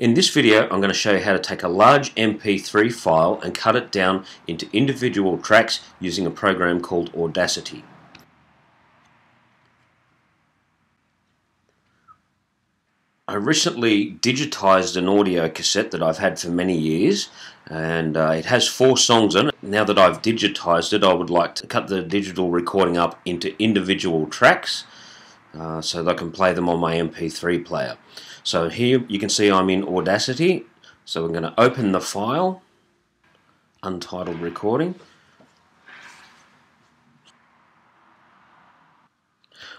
In this video I'm going to show you how to take a large MP3 file and cut it down into individual tracks using a program called Audacity. I recently digitized an audio cassette that I've had for many years and uh, it has four songs in it. Now that I've digitized it I would like to cut the digital recording up into individual tracks uh, so that I can play them on my MP3 player. So here you can see I'm in Audacity. So I'm going to open the file, untitled recording.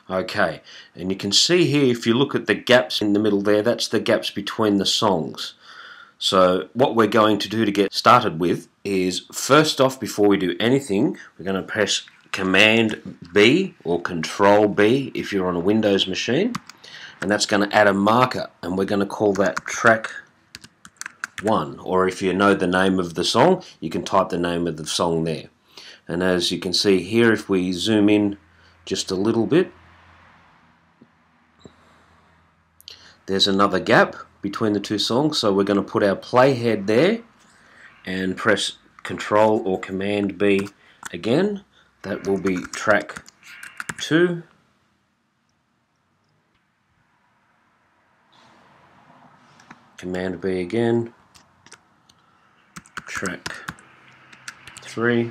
Okay, and you can see here if you look at the gaps in the middle there, that's the gaps between the songs. So what we're going to do to get started with is first off before we do anything we're going to press Command B or Control B if you're on a Windows machine. And that's going to add a marker and we're going to call that track 1 or if you know the name of the song you can type the name of the song there. And as you can see here if we zoom in just a little bit there's another gap between the two songs. So we're going to put our playhead there and press control or command B again that will be track 2 command B again. Track 3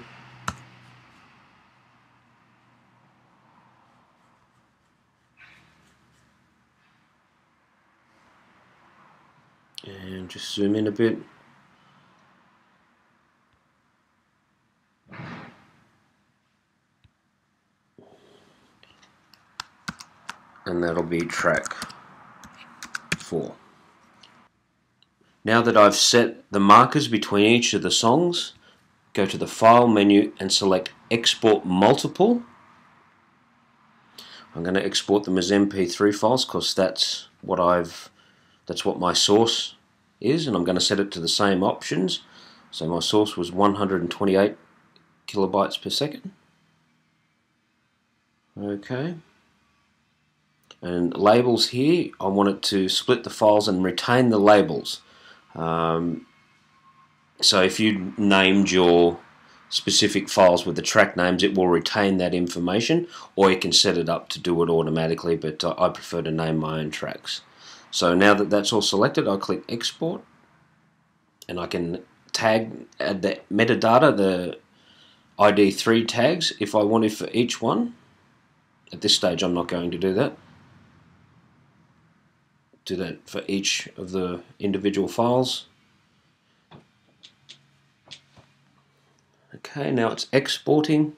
and just zoom in a bit and that'll be track 4. Now that I've set the markers between each of the songs, go to the File menu and select Export Multiple. I'm going to export them as MP3 files because that's what I've that's what my source is and I'm going to set it to the same options. So my source was 128 kilobytes per second. Okay and labels here. I want it to split the files and retain the labels. Um, so if you named your specific files with the track names it will retain that information or you can set it up to do it automatically but I prefer to name my own tracks. So now that that's all selected I click export and I can tag add the metadata the ID3 tags if I wanted for each one. At this stage I'm not going to do that do that for each of the individual files. Okay, now it's exporting.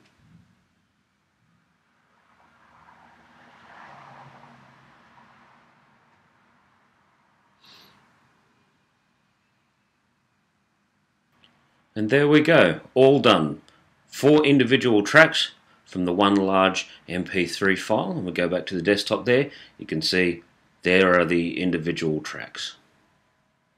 And there we go, all done. Four individual tracks from the one large MP3 file. And we go back to the desktop there, you can see there are the individual tracks.